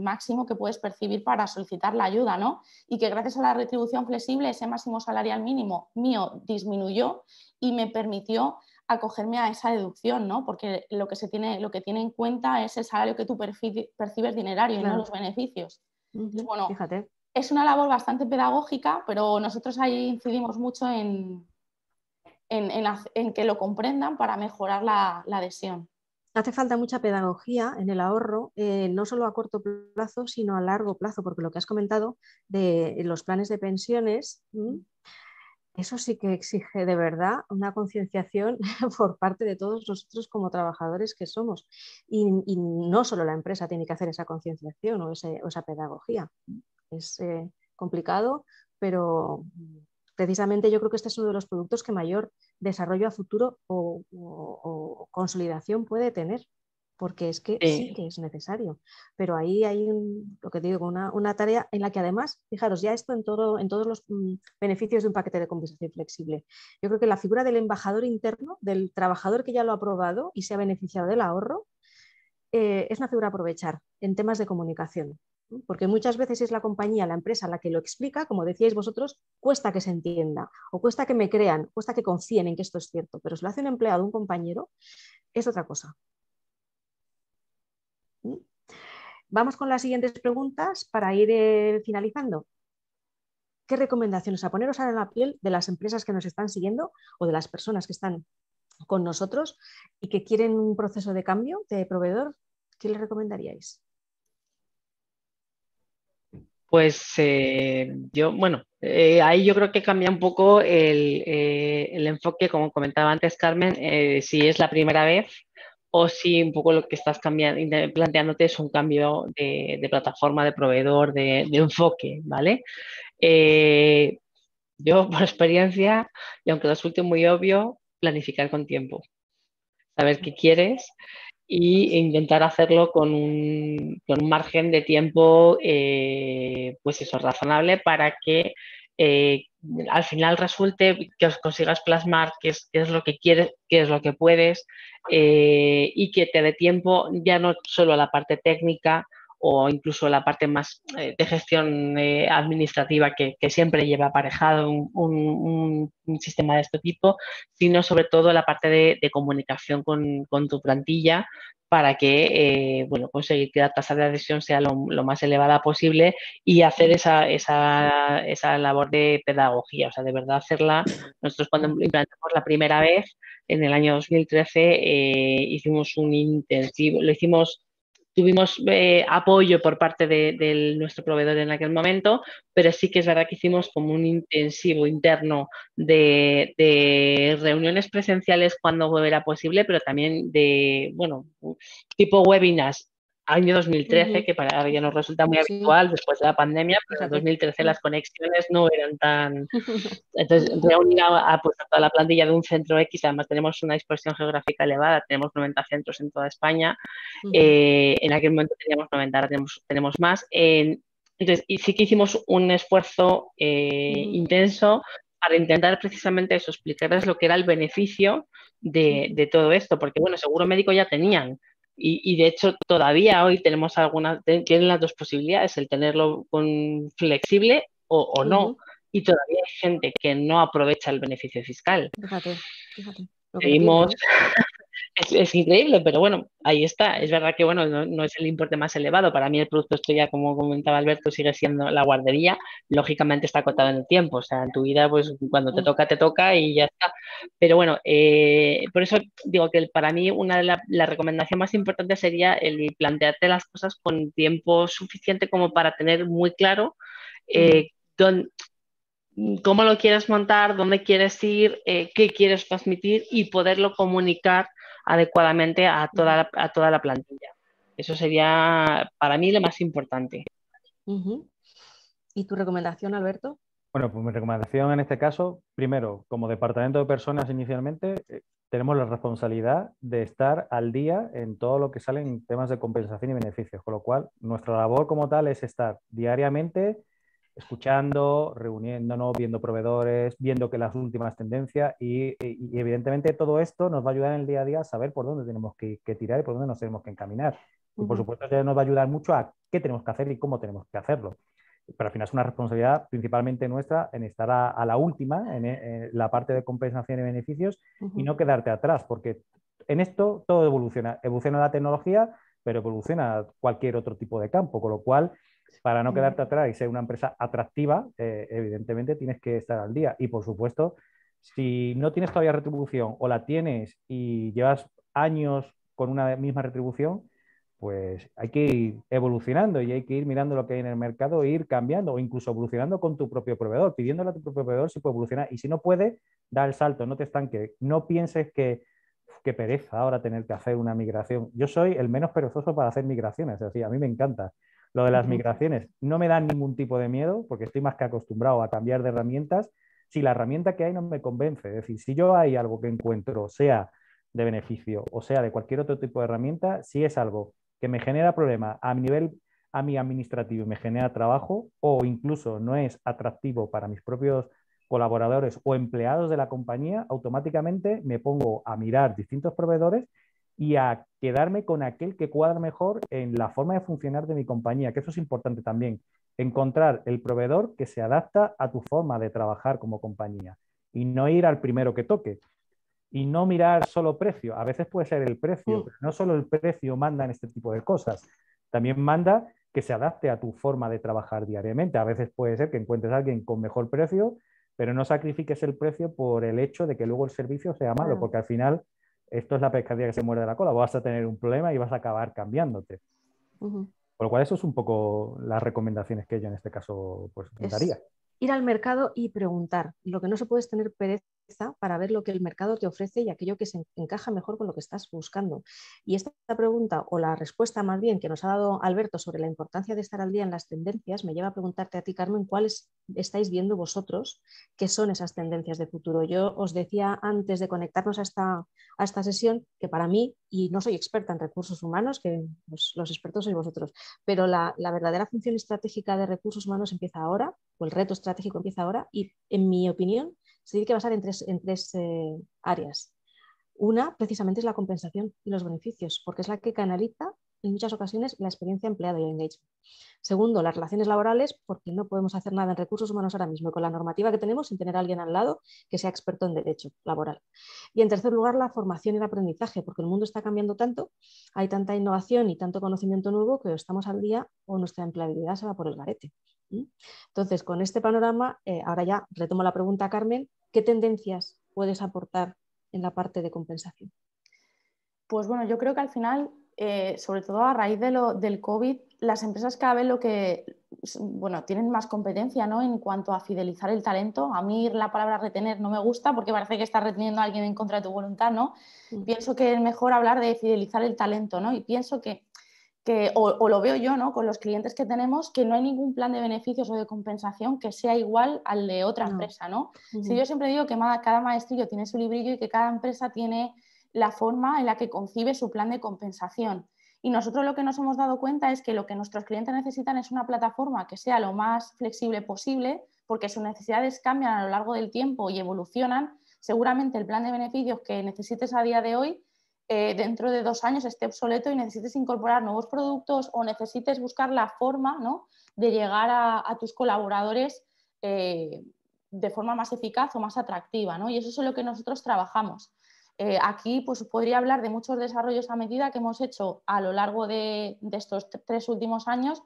máximo que puedes percibir para solicitar la ayuda, ¿no? Y que gracias a la retribución flexible ese máximo salarial mínimo mío disminuyó y me permitió acogerme a esa deducción, ¿no? Porque lo que, se tiene, lo que tiene en cuenta es el salario que tú percibes dinerario y no los beneficios. bueno, Fíjate. es una labor bastante pedagógica, pero nosotros ahí incidimos mucho en, en, que lo comprendan para mejorar la, adhesión.
Hace falta mucha pedagogía en el ahorro, eh, no solo a corto plazo, sino a largo plazo, porque lo que has comentado de los planes de pensiones, eso sí que exige de verdad una concienciación por parte de todos nosotros como trabajadores que somos. Y, no solo la empresa tiene que hacer esa concienciación o, esa pedagogía. Es eh, complicado, pero precisamente yo creo que este es uno de los productos que mayor desarrollo a futuro o consolidación puede tener porque es que sí que es necesario. Pero ahí hay, lo que digo, una, tarea en la que además, fijaros, ya esto en, todo, en todos los mm, beneficios de un paquete de compensación flexible. Yo creo que la figura del embajador interno, del trabajador que ya lo ha aprobado y se ha beneficiado del ahorro, eh, es una figura a aprovechar en temas de comunicación. Porque muchas veces es la compañía, la empresa la que lo explica, como decíais vosotros, cuesta que se entienda o cuesta que me crean, cuesta que confíen en que esto es cierto, pero si lo hace un empleado, un compañero, es otra cosa. Vamos con las siguientes preguntas para ir eh, finalizando. ¿Qué recomendaciones a poneros a la piel de las empresas que nos están siguiendo o de las personas que están con nosotros y que quieren un proceso de cambio de proveedor? ¿Qué les recomendaríais?
Pues eh, yo, bueno, eh, ahí yo creo que cambia un poco el, el enfoque, como comentaba antes Carmen, si es la primera vez o si un poco lo que estás cambiando, planteándote es un cambio de, plataforma, de proveedor, de, enfoque, ¿vale? Eh, yo, por experiencia, y aunque resulte muy obvio, planificar con tiempo. Saber qué quieres e intentar hacerlo con un, margen de tiempo, eh, pues eso, razonable para que eh, al final resulte que os consigas plasmar qué es, es, lo que quieres, qué es lo que puedes eh, y que te dé tiempo ya no solo a la parte técnica o incluso la parte más eh, de gestión administrativa que, siempre lleva aparejado un, sistema de este tipo, sino sobre todo la parte de, comunicación con, tu plantilla para que, eh, bueno, conseguir que la tasa de adhesión sea lo, más elevada posible y hacer esa, esa, esa, labor de pedagogía, o sea, de verdad hacerla. Nosotros cuando implantamos la primera vez, en el año 2013, eh, hicimos un intensivo, lo hicimos Tuvimos eh, apoyo por parte de, nuestro proveedor en aquel momento, pero sí que es verdad que hicimos como un intensivo interno de, reuniones presenciales cuando era posible, pero también de, bueno, tipo webinars año 2013, que para ahora ya nos resulta muy habitual después de la pandemia, pero en 2013 las conexiones no eran tan... Entonces, reunir a, pues, toda la plantilla de un centro X, además tenemos una dispersión geográfica elevada, tenemos 90 centros en toda España, eh, en aquel momento teníamos 90, ahora tenemos, tenemos más. entonces, y sí que hicimos un esfuerzo eh, intenso para intentar precisamente eso, explicarles lo que era el beneficio de, de todo esto, porque bueno, seguro médico ya tenían, y, de hecho, todavía hoy tenemos algunas, tienen las dos posibilidades, el tenerlo con flexible o, no. Y todavía hay gente que no aprovecha el beneficio fiscal. Fíjate, fíjate. Seguimos, es, increíble, pero bueno, ahí está. Es verdad que bueno, no, es el importe más elevado. Para mí el producto, esto ya como comentaba Alberto, sigue siendo la guardería. Lógicamente está acotado en el tiempo. O sea, en tu vida, pues cuando te toca, te toca y ya está. Pero bueno, eh, por eso digo que para mí una de las la recomendaciones más importantes sería el plantearte las cosas con tiempo suficiente como para tener muy claro eh, cómo lo quieres montar, dónde quieres ir, eh, qué quieres transmitir y poderlo comunicar adecuadamente a toda la, a toda la plantilla. Eso sería para mí lo más importante.
¿Y tu recomendación, Alberto?
Bueno, pues mi recomendación en este caso, primero, como departamento de personas inicialmente, eh, tenemos la responsabilidad de estar al día en todo lo que sale en temas de compensación y beneficios, con lo cual nuestra labor como tal es estar diariamente escuchando, reuniéndonos, viendo proveedores, viendo que las últimas tendencias y, evidentemente todo esto nos va a ayudar en el día a día a saber por dónde tenemos que, tirar y por dónde nos tenemos que encaminar. Y por supuesto nos va a ayudar mucho a qué tenemos que hacer y cómo tenemos que hacerlo. Pero al final es una responsabilidad principalmente nuestra en estar a, la última, en, la parte de compensación y beneficios y no quedarte atrás, porque en esto todo evoluciona. Evoluciona la tecnología, pero evoluciona cualquier otro tipo de campo, con lo cual para no quedarte atrás y ser una empresa atractiva, eh, evidentemente tienes que estar al día. Y por supuesto, si no tienes todavía retribución o la tienes y llevas años con una misma retribución, pues hay que ir evolucionando y hay que ir mirando lo que hay en el mercado e ir cambiando o incluso evolucionando con tu propio proveedor, pidiéndole a tu propio proveedor si puede evolucionar. Y si no puede, da el salto, no te estanques. No pienses que, qué pereza ahora tener que hacer una migración. Yo soy el menos perezoso para hacer migraciones, así, a mí me encanta. Lo de las migraciones no me da ningún tipo de miedo porque estoy más que acostumbrado a cambiar de herramientas si la herramienta que hay no me convence. Es decir, si yo hay algo que encuentro, sea de beneficio o sea de cualquier otro tipo de herramienta, si es algo que me genera problema a nivel a mi administrativo y me genera trabajo o incluso no es atractivo para mis propios colaboradores o empleados de la compañía, automáticamente me pongo a mirar distintos proveedores y a quedarme con aquel que cuadra mejor en la forma de funcionar de mi compañía, que eso es importante también, encontrar el proveedor que se adapta a tu forma de trabajar como compañía y no ir al primero que toque. Y no mirar solo precio, a veces puede ser el precio, mm. pero no solo el precio manda en este tipo de cosas, también manda que se adapte a tu forma de trabajar diariamente. A veces puede ser que encuentres a alguien con mejor precio, pero no sacrifiques el precio por el hecho de que luego el servicio sea malo, porque al final esto es la pescadilla que se muerde la cola, vas a tener un problema y vas a acabar cambiándote. Por lo cual eso es un poco las recomendaciones que yo en este caso pues daría.
Ir al mercado y preguntar. Lo que no se puede es tener pereza para ver lo que el mercado te ofrece y aquello que se encaja mejor con lo que estás buscando. Y esta pregunta, o la respuesta más bien que nos ha dado Alberto sobre la importancia de estar al día en las tendencias, me lleva a preguntarte a ti, Carmen, cuáles estáis viendo vosotros que son esas tendencias de futuro. Yo os decía antes de conectarnos a esta, a esta sesión que para mí, y no soy experta en recursos humanos, que los, expertos sois vosotros, pero la, la verdadera función estratégica de recursos humanos empieza ahora, o el reto estratégico empieza ahora, y en mi opinión se tiene que basar en tres, en tres eh, áreas. Una, precisamente, es la compensación y los beneficios, porque es la que canaliza en muchas ocasiones la experiencia empleada y el engagement. Segundo, las relaciones laborales, porque no podemos hacer nada en recursos humanos ahora mismo con la normativa que tenemos sin tener a alguien al lado que sea experto en derecho laboral. Y en tercer lugar, la formación y el aprendizaje, porque el mundo está cambiando tanto, hay tanta innovación y tanto conocimiento nuevo que estamos al día o nuestra empleabilidad se va por el garete. Entonces, con este panorama, eh, ahora ya retomo la pregunta, Carmen, ¿qué tendencias puedes aportar en la parte de compensación?
Pues bueno, yo creo que al final, eh, sobre todo a raíz de lo, del COVID, las empresas cada vez lo que, bueno, tienen más competencia ¿no? en cuanto a fidelizar el talento. A mí la palabra retener no me gusta porque parece que estás reteniendo a alguien en contra de tu voluntad, ¿no? Mm. Pienso que es mejor hablar de fidelizar el talento, ¿no? Y pienso que o, lo veo yo ¿no? con los clientes que tenemos, que no hay ningún plan de beneficios o de compensación que sea igual al de otra empresa. ¿no? si yo siempre digo que cada maestrillo tiene su librillo y que cada empresa tiene la forma en la que concibe su plan de compensación. Y nosotros lo que nos hemos dado cuenta es que lo que nuestros clientes necesitan es una plataforma que sea lo más flexible posible, porque sus necesidades cambian a lo largo del tiempo y evolucionan. Seguramente el plan de beneficios que necesites a día de hoy eh, dentro de dos años esté obsoleto y necesites incorporar nuevos productos o necesites buscar la forma de llegar a, tus colaboradores eh, de forma más eficaz o más atractiva. Y eso es lo que nosotros trabajamos. Eh, aquí pues, podría hablar de muchos desarrollos a medida que hemos hecho a lo largo de, de estos tres últimos años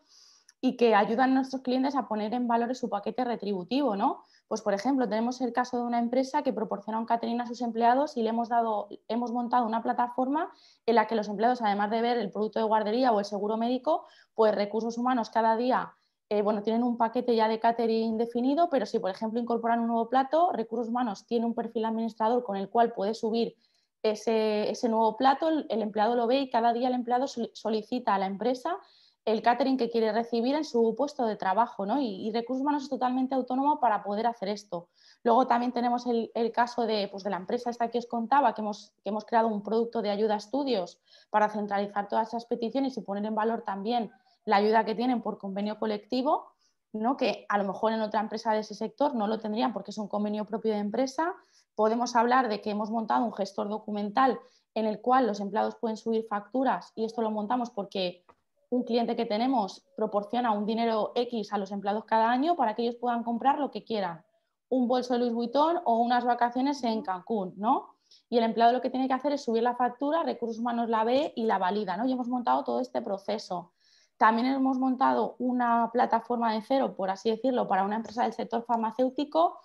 y que ayudan a nuestros clientes a poner en valor su paquete retributivo, ¿no? Pues, por ejemplo, tenemos el caso de una empresa que proporciona un catering a sus empleados y le hemos, dado, hemos montado una plataforma en la que los empleados, además de ver el producto de guardería o el seguro médico, pues recursos humanos cada día eh, bueno, tienen un paquete ya de catering definido, pero si, por ejemplo, incorporan un nuevo plato, Recursos Humanos tiene un perfil administrador con el cual puede subir ese, ese nuevo plato, el, empleado lo ve y cada día el empleado solicita a la empresa el catering que quiere recibir en su puesto de trabajo, ¿no? Y, Recursos Humanos es totalmente autónomo para poder hacer esto. Luego también tenemos el, caso de, pues, de, la empresa esta que os contaba, que hemos, que hemos creado un producto de ayuda a estudios para centralizar todas esas peticiones y poner en valor también la ayuda que tienen por convenio colectivo, ¿no? que a lo mejor en otra empresa de ese sector no lo tendrían porque es un convenio propio de empresa. Podemos hablar de que hemos montado un gestor documental en el cual los empleados pueden subir facturas y esto lo montamos porque un cliente que tenemos proporciona un dinero X a los empleados cada año para que ellos puedan comprar lo que quieran, un bolso de Louis Vuitton o unas vacaciones en Cancún, ¿no? Y el empleado lo que tiene que hacer es subir la factura, Recursos Humanos la ve y la valida, ¿no? Y hemos montado todo este proceso. También hemos montado una plataforma de cero, por así decirlo, para una empresa del sector farmacéutico,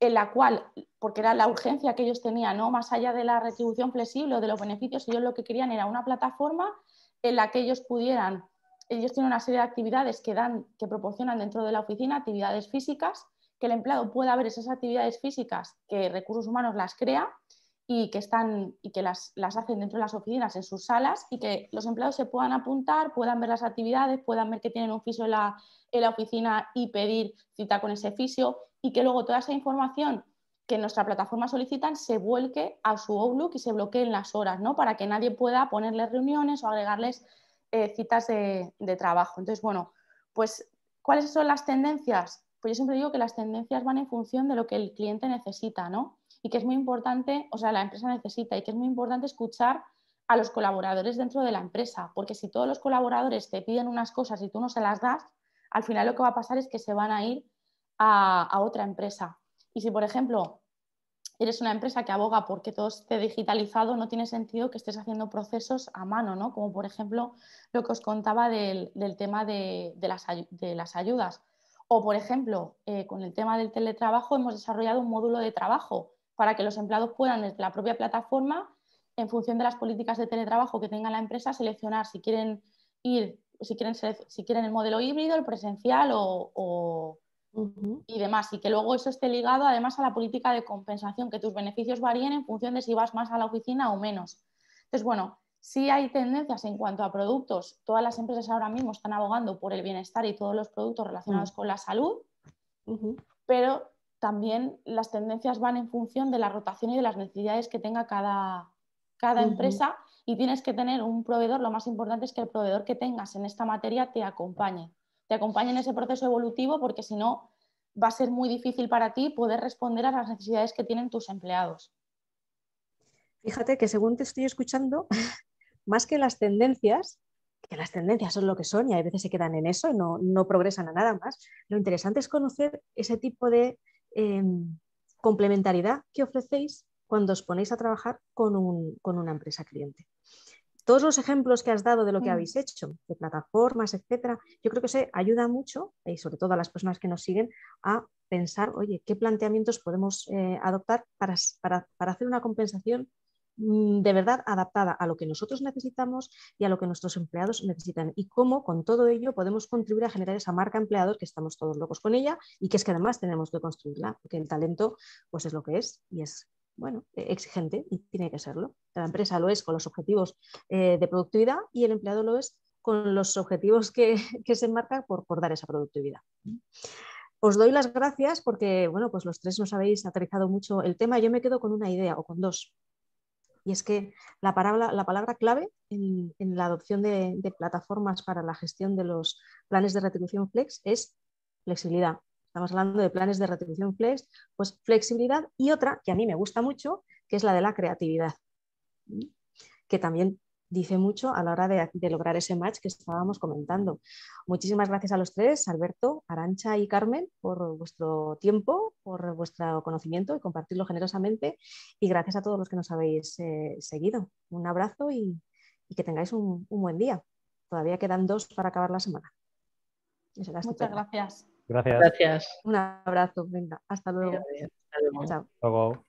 en la cual, porque era la urgencia que ellos tenían, ¿no? Más allá de la retribución flexible o de los beneficios, ellos lo que querían era una plataforma en la que ellos pudieran, ellos tienen una serie de actividades que, dan, que proporcionan dentro de la oficina, actividades físicas, que el empleado pueda ver esas actividades físicas que recursos humanos las crea y que, están, y que las, las, hacen dentro de las oficinas, en sus salas, y que los empleados se puedan apuntar, puedan ver las actividades, puedan ver que tienen un fisio en la, en la oficina y pedir cita con ese fisio, y que luego toda esa información que nuestra plataforma solicitan se vuelque a su Outlook y se bloqueen las horas, ¿no? Para que nadie pueda ponerles reuniones o agregarles eh, citas de, trabajo. Entonces, bueno, pues, ¿cuáles son las tendencias? Pues yo siempre digo que las tendencias van en función de lo que el cliente necesita, ¿no? Y que es muy importante, o sea, la empresa necesita y que es muy importante escuchar a los colaboradores dentro de la empresa, porque si todos los colaboradores te piden unas cosas y tú no se las das, al final lo que va a pasar es que se van a ir a otra empresa. Y si, por ejemplo, eres una empresa que aboga porque todo esté digitalizado, no tiene sentido que estés haciendo procesos a mano, ¿no? Como por ejemplo lo que os contaba del, tema de, las, ayudas. O por ejemplo, eh, con el tema del teletrabajo hemos desarrollado un módulo de trabajo para que los empleados puedan desde la propia plataforma, en función de las políticas de teletrabajo que tenga la empresa, seleccionar si quieren ir, si quieren, si quieren el modelo híbrido, el presencial o y demás, y que luego eso esté ligado además a la política de compensación, que tus beneficios varíen en función de si vas más a la oficina o menos. Entonces, bueno, sí hay tendencias en cuanto a productos, todas las empresas ahora mismo están abogando por el bienestar y todos los productos relacionados mm. con la salud, pero también las tendencias van en función de la rotación y de las necesidades que tenga cada, cada empresa y tienes que tener un proveedor, lo más importante es que el proveedor que tengas en esta materia te acompañe te acompañe en ese proceso evolutivo porque si no va a ser muy difícil para ti poder responder a las necesidades que tienen tus empleados.
Fíjate que según te estoy escuchando, más que las tendencias, que las tendencias son lo que son y a veces se quedan en eso y no, progresan a nada más, lo interesante es conocer ese tipo de em, complementariedad que ofrecéis cuando os ponéis a trabajar con una empresa cliente todos los ejemplos que has dado de lo que mm. habéis hecho, de plataformas, etcétera, yo creo que se ayuda mucho, y sobre todo a las personas que nos siguen, a pensar, oye, qué planteamientos podemos eh, adoptar para, hacer una compensación mm, de verdad adaptada a lo que nosotros necesitamos y a lo que nuestros empleados necesitan y cómo con todo ello podemos contribuir a generar esa marca empleador que estamos todos locos con ella y que es que además tenemos que construirla, porque el talento pues es lo que es y es bueno, e-, exigente y tiene que serlo. La empresa lo es con los objetivos eh, de productividad y el empleado lo es con los objetivos que, se enmarcan por, por, dar esa productividad. Os doy las gracias porque, bueno, pues los tres nos habéis aterrizado mucho el tema. Yo me quedo con una idea o con dos. Y es que la palabra, la palabra clave en, la adopción de, de plataformas para la gestión de los planes de retribución flex es flexibilidad estamos hablando de planes de retribución flex, pues flexibilidad y otra que a mí me gusta mucho, que es la de la creatividad, que también dice mucho a la hora de, lograr ese match que estábamos comentando. Muchísimas gracias a los tres, Alberto, Arancha y Carmen, por vuestro tiempo, por vuestro conocimiento y compartirlo generosamente. Y gracias a todos los que nos habéis eh, seguido. Un abrazo y, que tengáis un, buen día. Todavía quedan dos para acabar la semana.
Muchas gracias.
Gracias.
Gracias.
Un abrazo, venga, hasta luego.
Hasta luego. Chao.